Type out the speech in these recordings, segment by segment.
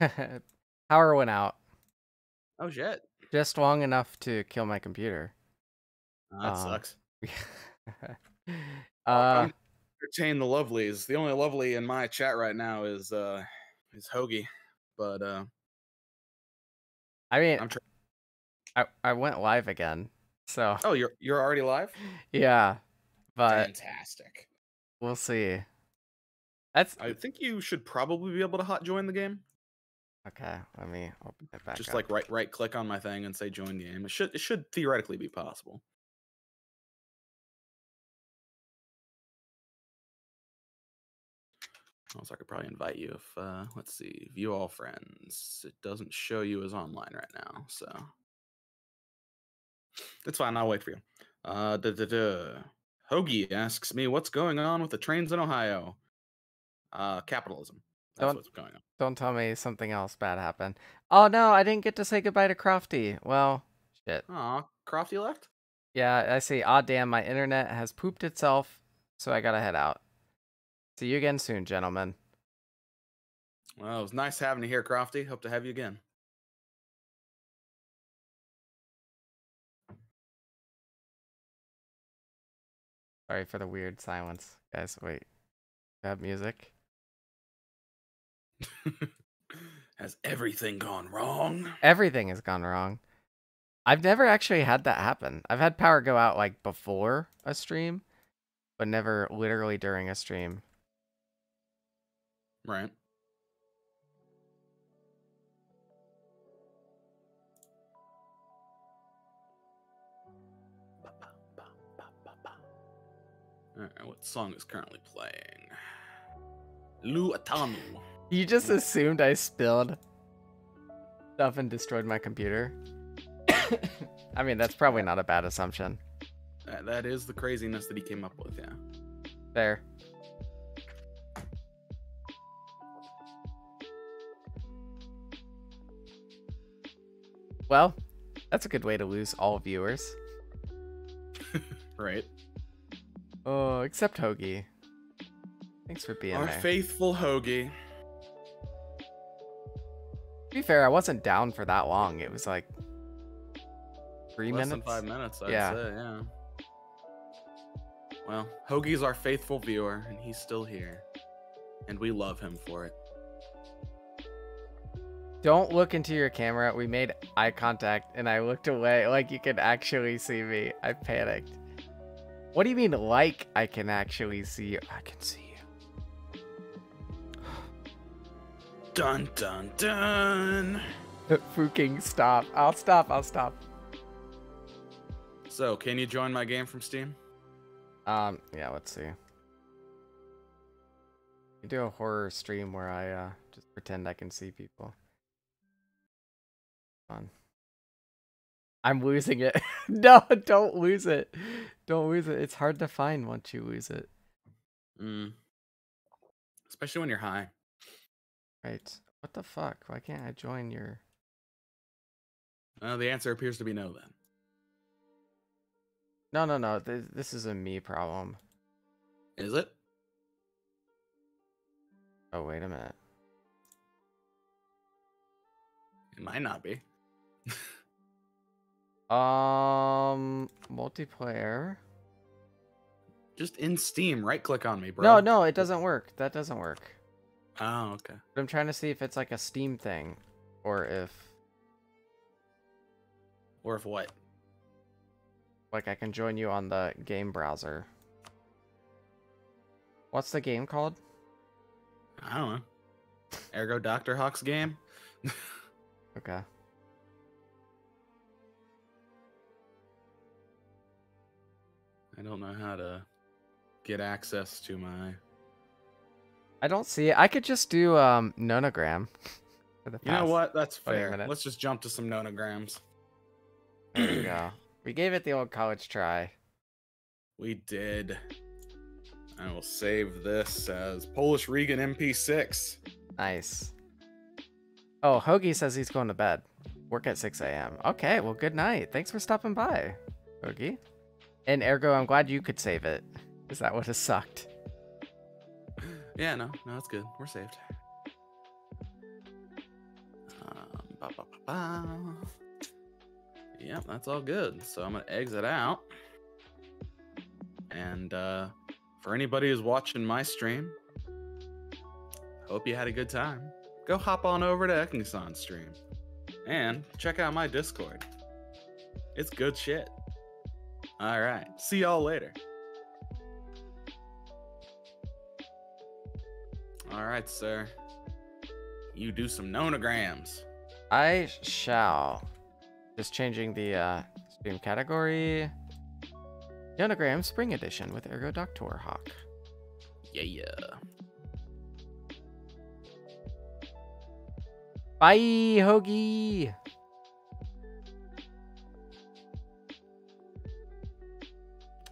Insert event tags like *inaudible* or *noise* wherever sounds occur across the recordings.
*laughs* Power went out Oh shit. just long enough to kill my computer. Oh, that Um, sucks. *laughs* *laughs* uh, entertain the lovelies. The only lovely in my chat right now is uh is Hoagie. But uh I mean, I'm tr- I I went live again, so oh you're you're already live? yeah, but Fantastic. we'll see. That's I think you should probably be able to hot join the game. Okay. Let me open it back. Just up. like right right click on my thing and say join game. It should it should theoretically be possible. Also, I could probably invite you if uh let's see, view all friends. It doesn't show you as online right now, so that's fine. I'll wait for you. Uh, duh, duh, duh. Hoagie asks me what's going on with the trains in Ohio. Uh, capitalism. That's Don't- what's going on. Don't tell me something else bad happened. Oh no, I didn't get to say goodbye to Crofty. Well, shit. Aw, Crofty left. Yeah, I see. Ah, damn, my internet has pooped itself, so I gotta head out. See you again soon, gentlemen. Well, it was nice having you here, Crofty. Hope to have you again. Sorry for the weird silence, guys. Wait, have music. *laughs* Has everything gone wrong? Everything has gone wrong. I've never actually had that happen. I've had power go out like before a stream, but never literally during a stream. Right. Alright, what song is currently playing? Lu Atanu. You just assumed I spilled stuff and destroyed my computer. *coughs* I mean, that's probably not a bad assumption. That, that is the craziness that he came up with, yeah. There. Well, that's a good way to lose all viewers. *laughs* Right. Oh, except Hoagie. Thanks for being Our there. faithful Hoagie. To be fair, I wasn't down for that long. It was like three Less minutes. than five minutes, I'd Yeah. say, yeah. Well, Hoagie's our faithful viewer, and he's still here. And we love him for it. Don't look into your camera. We made eye contact and I looked away like you could actually see me. I panicked. What do you mean like I can actually see you? I can see Dun dun dun. Fucking stop. I'll stop. I'll stop. So, can you join my game from Steam? Um, yeah, let's see. You do a horror stream where I uh just pretend I can see people. Fun. I'm losing it. *laughs* no, don't lose it. Don't lose it. It's hard to find once you lose it. Mm. Especially when you're high. Right. What the fuck? Why can't I join your Uh, the answer appears to be no then. No, no, no. Th- this is a me problem. Is it? Oh, wait a minute. It might not be. *laughs* Um, multiplayer. Just in Steam, right click on me, bro. No, no, it doesn't work. That doesn't work. Oh, okay. But I'm trying to see if it's like a Steam thing or if Or if what? like I can join you on the game browser. What's the game called? I don't know. Ergo Dr. Hawk's game? *laughs* Okay. I don't know how to get access to my. I don't see it. I could just do um nonogram. *laughs* For the You know what? That's fair. minutes. Let's just jump to some nonograms. There we go. *clears throat* We gave it the old college try. We did. I will save this as Polish Regan MP6. Nice. Oh, Hoagie says he's going to bed. Work at 6 a.m. Okay, well, good night. Thanks for stopping by, Hoagie. And ergo, I'm glad you could save it. Because that would have sucked. Yeah, no, no, it's good. We're saved. Ba, ba. Yep, that's all good. So I'm gonna exit out. And uh, for anybody who's watching my stream, hope you had a good time. Go hop on over to Eckingsan's stream and check out my Discord. It's good shit. All right, see y'all later. All right, sir. You do some nonograms. I shall. Just changing the uh, stream category. Nonogram Spring Edition with Ergo Doctor Hawk. Yeah, yeah. Bye, Hoagie.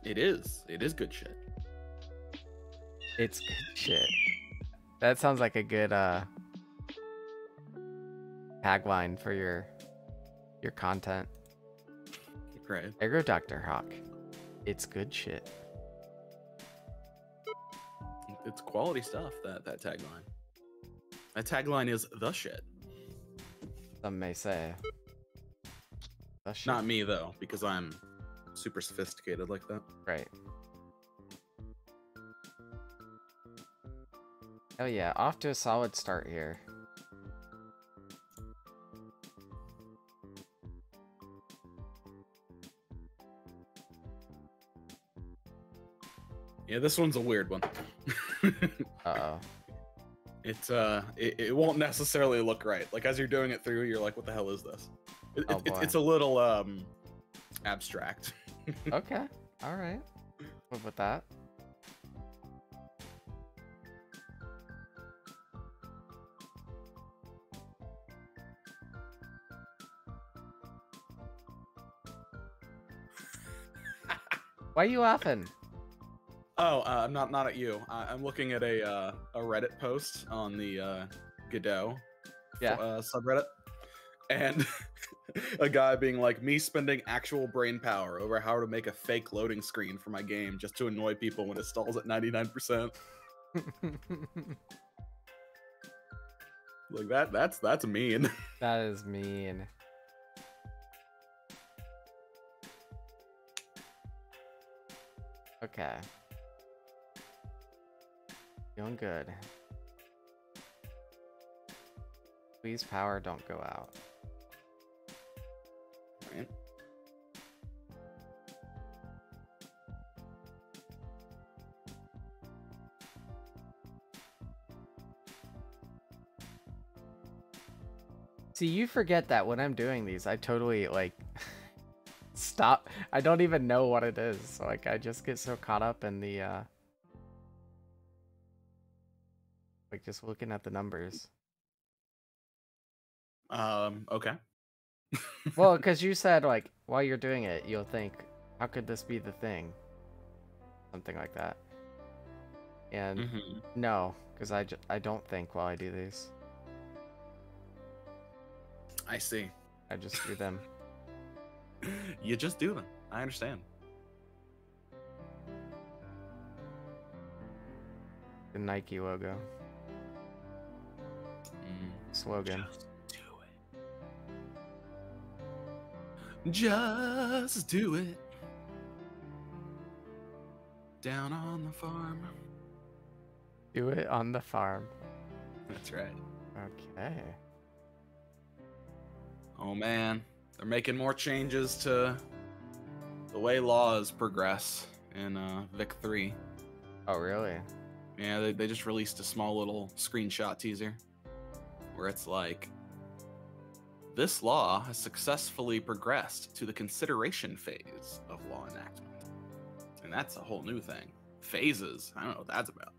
It is. It is good shit. It's good shit. That sounds like a good uh tagline for your your content. Right. Doctor Hawk. It's good shit. It's quality stuff. That that tagline. That tagline is the shit. Some may say. The shit. Not me though, because I'm super sophisticated like that. Right. Oh yeah, off to a solid start here. Yeah, this one's a weird one. *laughs* Uh-oh. It uh, it, it won't necessarily look right. Like as you're doing it through, you're like, "What the hell is this?" It, Oh, it- it's, it's a little um, abstract. *laughs* Okay. Alright. Live with that. Why are you laughing? Oh, uh, I'm not not at you. I, I'm looking at a uh, a Reddit post on the uh, Godot Yeah. uh, subreddit, and *laughs* a guy being like, "Me spending actual brain power over how to make a fake loading screen for my game just to annoy people when it stalls at 99%." *laughs* Like that. That's that's mean. *laughs* that is mean. Okay. Doing good. Please power don't go out. Right. See, you forget that when I'm doing these, I totally like stop. I don't even know what it is. Like I just get so caught up in the uh like just looking at the numbers. Um. Okay. Well, *laughs* because you said like while you're doing it, you'll think, how could this be the thing? Something like that. And Mhm. no, because I, I don't think while I do these. I see. I just do them. *laughs* you just do them. I understand. The Nike logo Mm. slogan. Just do it. Just do it. Down on the farm. Do it on the farm. That's right. Okay. Oh man, they're making more changes to the way laws progress in uh, Vic 3. Oh really? Yeah, they, they just released a small little screenshot teaser where it's like, this law has successfully progressed to the consideration phase of law enactment. And that's a whole new thing. Phases. I don't know what that's about.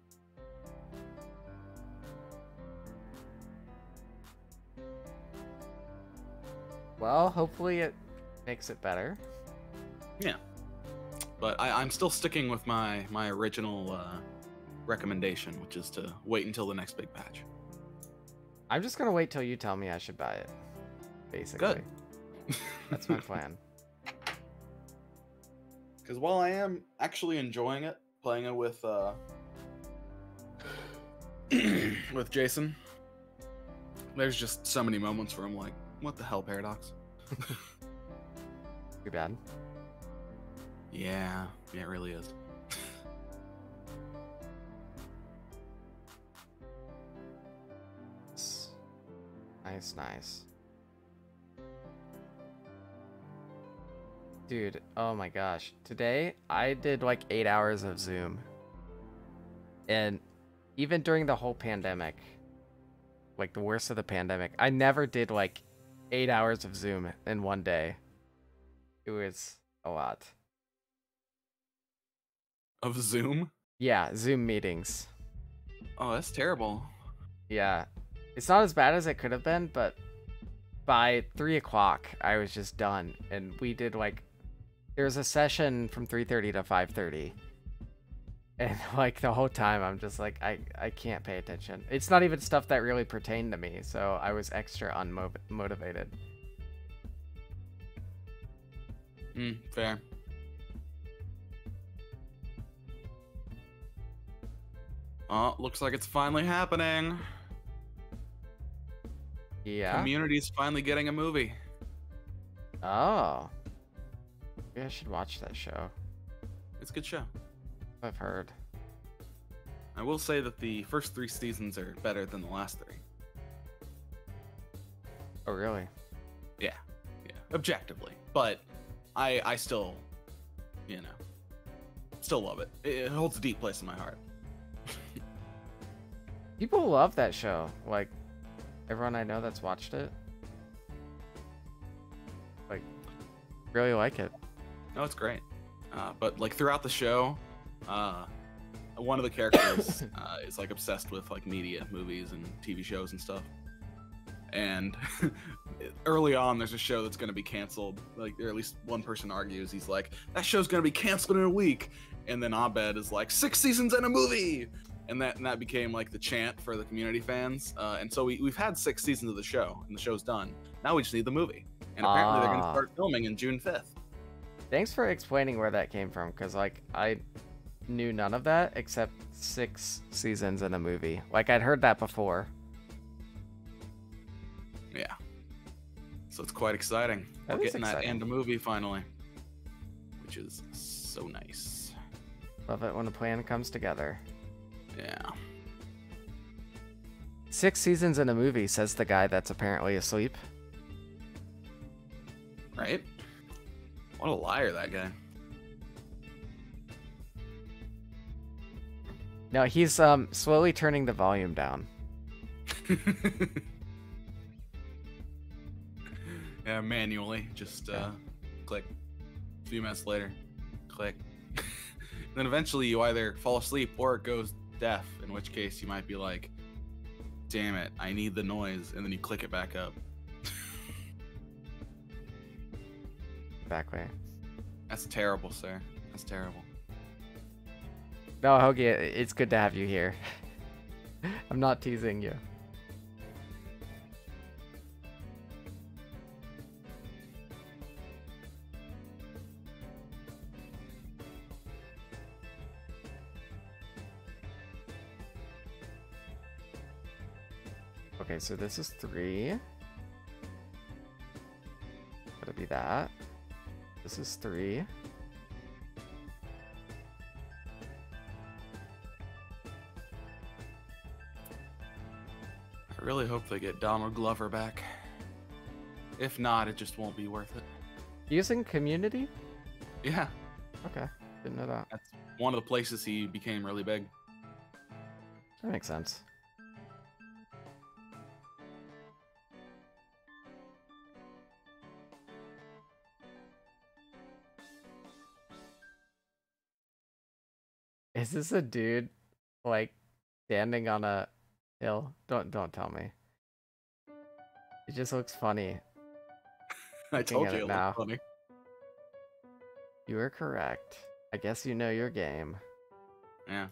Well, hopefully it makes it better. Yeah. But I, I'm still sticking with my, my original uh, recommendation, which is to wait until the next big patch. I'm just gonna wait till you tell me I should buy it. Basically. Good. *laughs* That's my *laughs* plan. Because while I am actually enjoying it, playing it with uh, *clears throat* with Jason, there's just so many moments where I'm like, What the hell, Paradox? *laughs* Too bad. Yeah, yeah, it really is. *laughs* Nice, nice. Dude, oh my gosh. Today I did like eight hours of Zoom. And even during the whole pandemic, like the worst of the pandemic, I never did like eight hours of Zoom in one day. It was a lot. Of Zoom? Yeah, Zoom meetings. Oh, that's terrible. Yeah. It's not as bad as it could have been, but by three o'clock I was just done. And we did like there was a session from three thirty to five thirty. And *laughs* like the whole time I'm just like I, I can't pay attention. It's not even stuff that really pertained to me, so I was extra unmotivated. Hmm, fair. Oh, looks like it's finally happening. Yeah. Community's finally getting a movie. Oh. Maybe I should watch that show. It's a good show. I've heard. I will say that the first three seasons are better than the last three. Oh really? Yeah, yeah, objectively. But I, I still, you know, still love it. It it holds a deep place in my heart. *laughs* People love that show. Like everyone I know that's watched it. Like really like it. No, it's great. Uh, but like throughout the show, uh, one of the characters *coughs* uh, is like obsessed with like media, movies, and TV shows and stuff. And *laughs* early on, there's a show that's going to be canceled. Like, or at least one person argues. He's like, "That show's going to be canceled in a week." And then Abed is like, six seasons and a movie." And that and that became like the chant for the community fans. Uh, and so we, we've had six seasons of the show, and the show's done. Now we just need the movie. And apparently, they're going to Ah. start filming in June 5th. Thanks for explaining where that came from, because like I knew none of that except six seasons in a movie. Like I'd heard that before. Yeah. So it's quite exciting. That We're getting that exciting. and a movie finally, which is so nice. Love it when a plan comes together. Yeah. Six seasons in a movie, says the guy that's apparently asleep. Right? What a liar that guy. No, he's um slowly turning the volume down. *laughs* yeah, manually. Just uh, Yeah. click. A few minutes later, click. *laughs* then eventually you either fall asleep or it goes deaf, in which case you might be like, damn it, I need the noise. And then you click it back up. Back way. That's terrible, sir. That's terrible. No, Hoagie, it's good to have you here. *laughs* I'm not teasing you. Okay, so this is three. Gotta be that. This is three. I really hope they get Donald Glover back. If not, it just won't be worth it. Using community? Yeah, Okay, didn't know that. that's one of the places he became really big. That makes sense. Is this a dude like standing on a hill? Don't don't tell me. It just looks funny. *laughs* I told you it now. funny. You are correct. I guess you know your game. Yeah.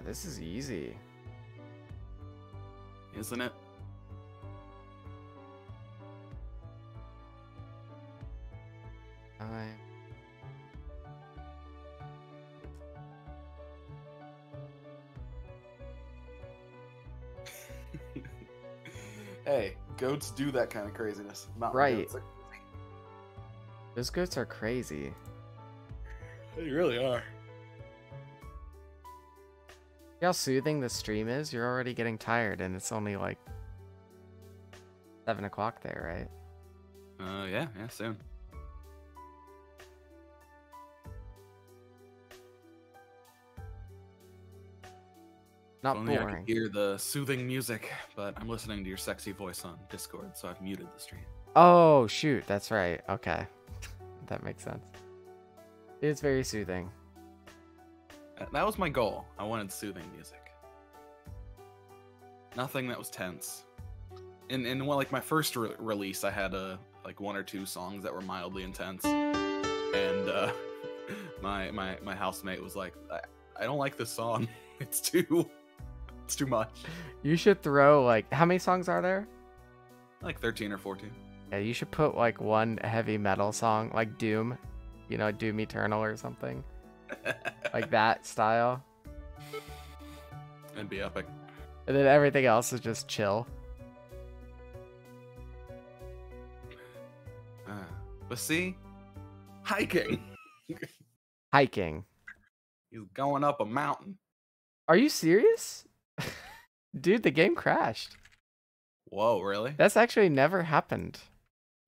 Yeah, this is easy. Isn't it? Time. *laughs* hey, goats do that kind of craziness. Mountain Right. goats are- Those goats are crazy. They really are. See how soothing the stream is? You're already getting tired and it's only like seven o'clock there, right? Uh, yeah, yeah, soon. Not only I can hear the soothing music, but I'm listening to your sexy voice on Discord, so I've muted the stream. Oh shoot, that's right. Okay. *laughs* that makes sense. It's very soothing. That was my goal. I wanted soothing music. Nothing that was tense. And in well, like my first re- release, I had uh, like one or two songs that were mildly intense, and uh, *laughs* my my my housemate was like, I, "I don't like this song. *laughs* It's too, it's too much." You should throw like how many songs are there? Like thirteen or fourteen. Yeah, you should put like one heavy metal song, like Doom, you know, Doom Eternal or something. *laughs* Like that style. It'd be epic. And then everything else is just chill. Uh, but see, hiking. *laughs* Hiking. He's going up a mountain. Are you serious? *laughs* Dude, the game crashed. Whoa, really? That's actually never happened.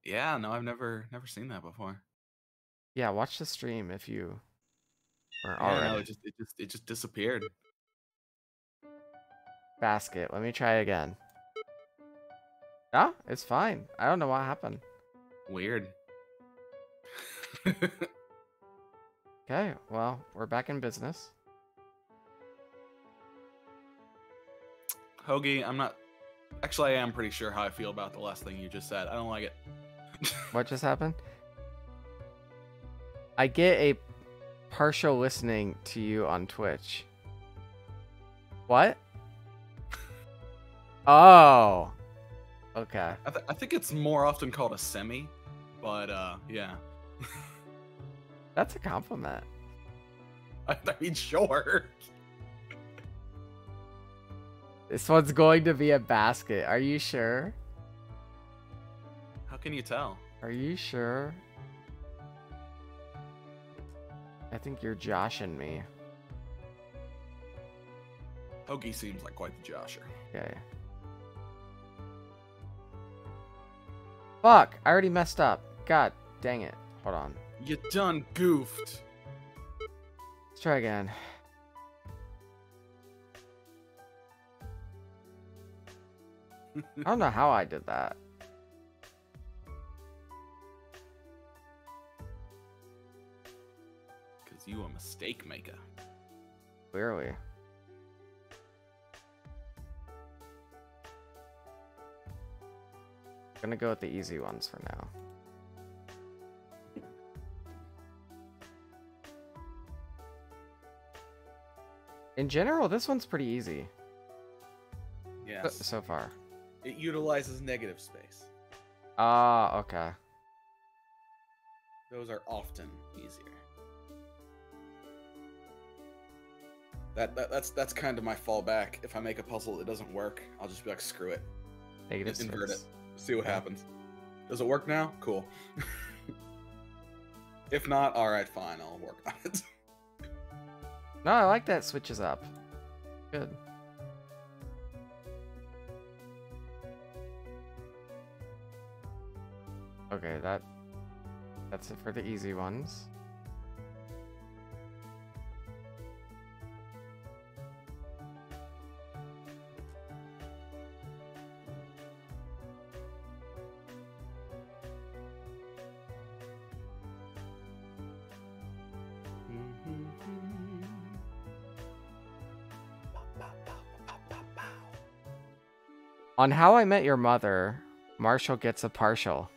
Yeah, no, I've never never seen that before. Yeah, watch the stream if you are Yeah, no, it just it just it just disappeared. Basket. Let me try again. No, it's fine. I don't know what happened. Weird. *laughs* Okay, well, we're back in business. Hoagie, I'm not. Actually, I am pretty sure how I feel about the last thing you just said. I don't like it. What just happened? I get a partial listening to you on Twitch. What? *laughs* Oh. Okay. I, th- I think it's more often called a semi, but uh, yeah. *laughs* That's a compliment. I, I mean, sure. This one's going to be a basket. Are you sure? How can you tell? Are you sure? I think you're joshing me. Hoagie seems like quite the josher. Okay. Fuck! I already messed up. God dang it. Hold on. You done goofed. Let's try again. *laughs* I don't know how I did that. You a mistake maker. Clearly. Gonna go with the easy ones for now. In general, this one's pretty easy so- Yes. so far. It utilizes negative space. Ah, okay. Those are often easier. That, that that's that's kind of my fallback. If I make a puzzle that doesn't work, I'll just be like, screw it. Negative invert it. See what Yeah. happens. Does it work now? Cool. *laughs* if not, all right, fine. I'll work on it. *laughs* No, I like that switches up. Good. Okay, that that's it for the easy ones. On How I Met Your Mother, Marshall gets a partial.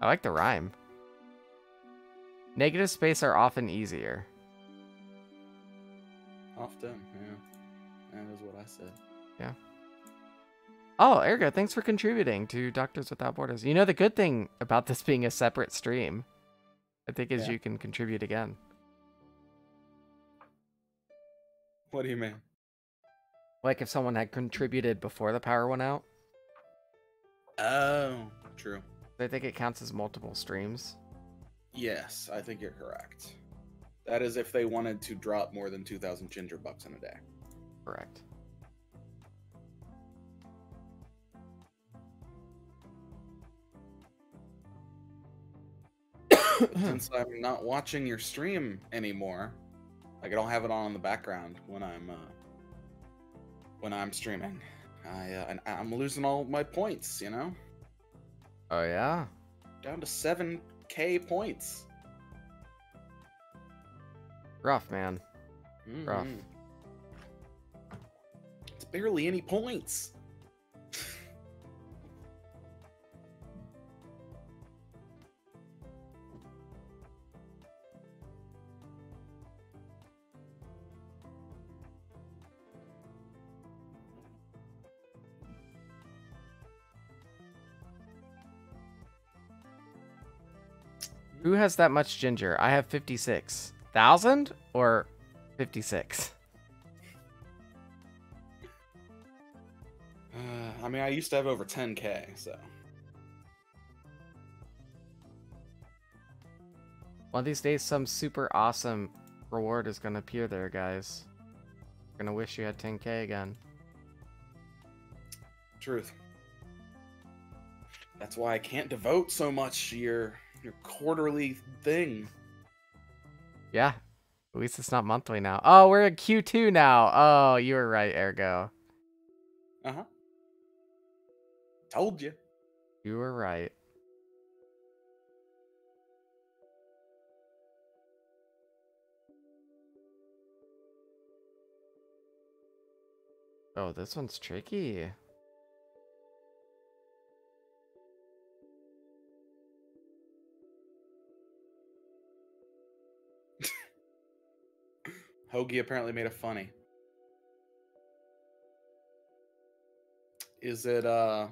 I like the rhyme. Negative space are often easier. Often, yeah. That is what I said. Yeah. Oh, Ergo, thanks for contributing to Doctors Without Borders. You know, the good thing about this being a separate stream, I think, is Yeah. you can contribute again. What do you mean? Like if someone had contributed before the power went out, Oh, true. I think it counts as multiple streams. Yes, I think you're correct. That is if they wanted to drop more than 2,000 ginger bucks in a day. Correct. *coughs* Since I'm not watching your stream anymore, like I don't have it on in the background when I'm uh, when I'm streaming. I uh, I'm losing all my points. You know, Oh, yeah? down to seven k points. Rough, man. Rough. Mhm. It's barely any points. Who has that much ginger? I have 56,000 or 56? Uh, I mean, I used to have over 10k, so One of these days, some super awesome reward is going to appear there, guys. Gonna wish you had 10k again. truth. That's why I can't devote so much to your quarterly thing. Yeah. At least it's not monthly now. Oh, we're in Q2 now. Oh, you were right, Ergo. Uh huh. Told you. You were right. Oh, this one's tricky. Hoagie apparently made a funny. Is it uh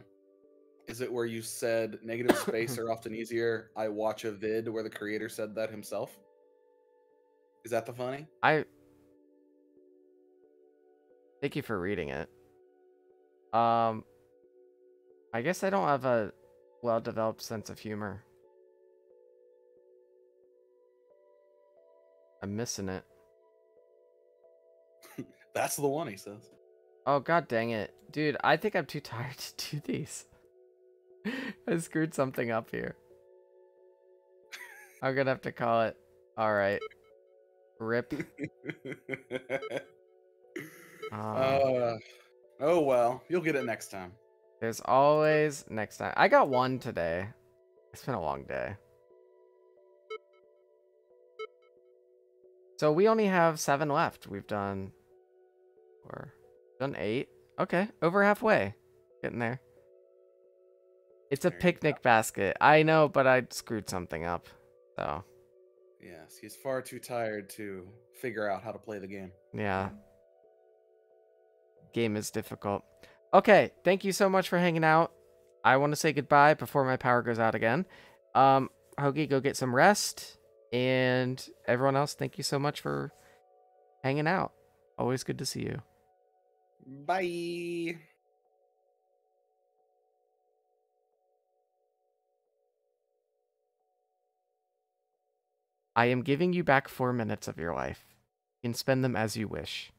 is it where you said negative space are *coughs* often easier? I watch a vid where the creator said that himself? Is that the funny? I thank you for reading it. Um, I guess I don't have a well-developed sense of humor. I'm missing it. That's the one he says. Oh god dang it. Dude, I think I'm too tired *laughs* to do these. *laughs* I screwed something up here. *laughs* I'm gonna have to call it. Alright. Rip. Um, uh, oh well, you'll get it next time. there's always next time. I got one today. It's been a long day. So we only have seven left. We've done four, done eight. Okay, over halfway. Getting there. It's a There picnic basket. I know, but I screwed something up. So, Yes, he's far too tired to figure out how to play the game. yeah. Game is difficult. Okay, thank you so much for hanging out. I want to say goodbye before my power goes out again. Um, Hoagie, go get some rest. And everyone else, thank you so much for hanging out. Always good to see you. Bye. I am giving you back four minutes of your life. You can spend them as you wish.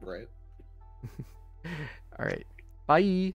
Right. *laughs* All right. Bye.